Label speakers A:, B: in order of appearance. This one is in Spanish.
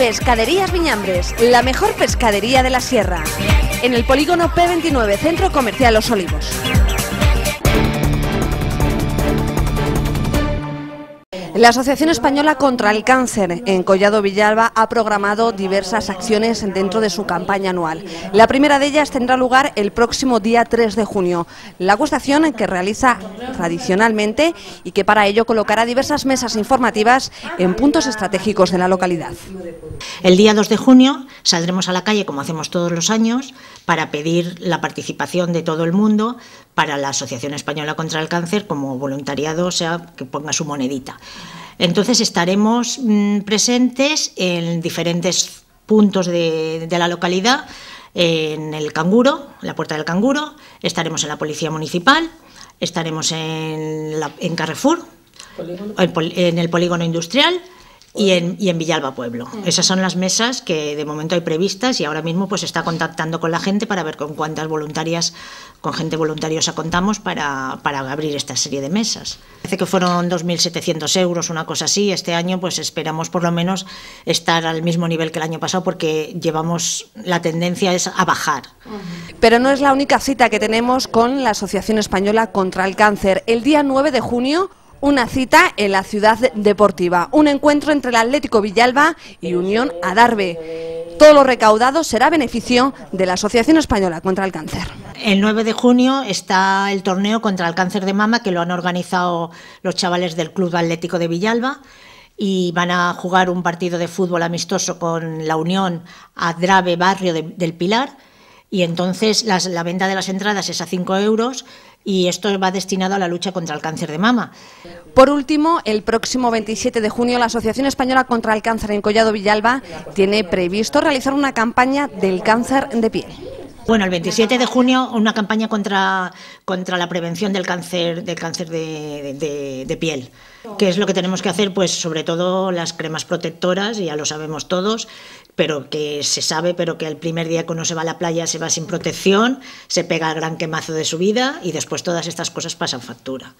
A: Pescaderías Viñambres, la mejor pescadería de la sierra. En el polígono P29, Centro Comercial Los Olivos. La Asociación Española contra el Cáncer en Collado Villalba ha programado diversas acciones dentro de su campaña anual. La primera de ellas tendrá lugar el próximo día 3 de junio. La acuestación que realiza tradicionalmente y que para ello colocará diversas mesas informativas en puntos estratégicos de la localidad.
B: El día 2 de junio saldremos a la calle, como hacemos todos los años, para pedir la participación de todo el mundo para la Asociación Española contra el Cáncer como voluntariado, o sea, que ponga su monedita. Entonces estaremos mm, presentes en diferentes puntos de, la localidad, en el Canguro, en la Puerta del Canguro, estaremos en la Policía Municipal, estaremos en, en Carrefour, en el Polígono Industrial, y en, y en, Villalba Pueblo. Esas son las mesas que de momento hay previstas y ahora mismo pues está contactando con la gente para ver con cuántas voluntarias, con gente voluntariosa contamos para, para abrir esta serie de mesas. Parece que fueron 2.700 euros, una cosa así. Este año pues esperamos por lo menos estar al mismo nivel que el año pasado porque llevamos, la tendencia es a bajar.
A: Pero no es la única cita que tenemos con la Asociación Española contra el Cáncer. El día 9 de junio una cita en la ciudad deportiva, un encuentro entre el Atlético Villalba y Unión Adarve. Todo lo recaudado será beneficio de la Asociación Española contra el Cáncer.
B: El 9 de junio está el torneo contra el cáncer de mama que lo han organizado los chavales del Club Atlético de Villalba y van a jugar un partido de fútbol amistoso con la Unión Adrave Barrio del Pilar y entonces la venta de las entradas es a 5 euros y esto va destinado a la lucha contra el cáncer de mama.
A: Por último, el próximo 27 de junio la Asociación Española contra el Cáncer en Collado Villalba tiene previsto realizar una campaña del cáncer de piel.
B: Bueno, el 27 de junio una campaña contra, contra la prevención del cáncer, del cáncer de, de, piel. ¿Qué es lo que tenemos que hacer? Pues sobre todo las cremas protectoras, ya lo sabemos todos, pero que se sabe, pero que el primer día que uno se va a la playa se va sin protección, se pega el gran quemazo de su vida y después todas estas cosas pasan factura.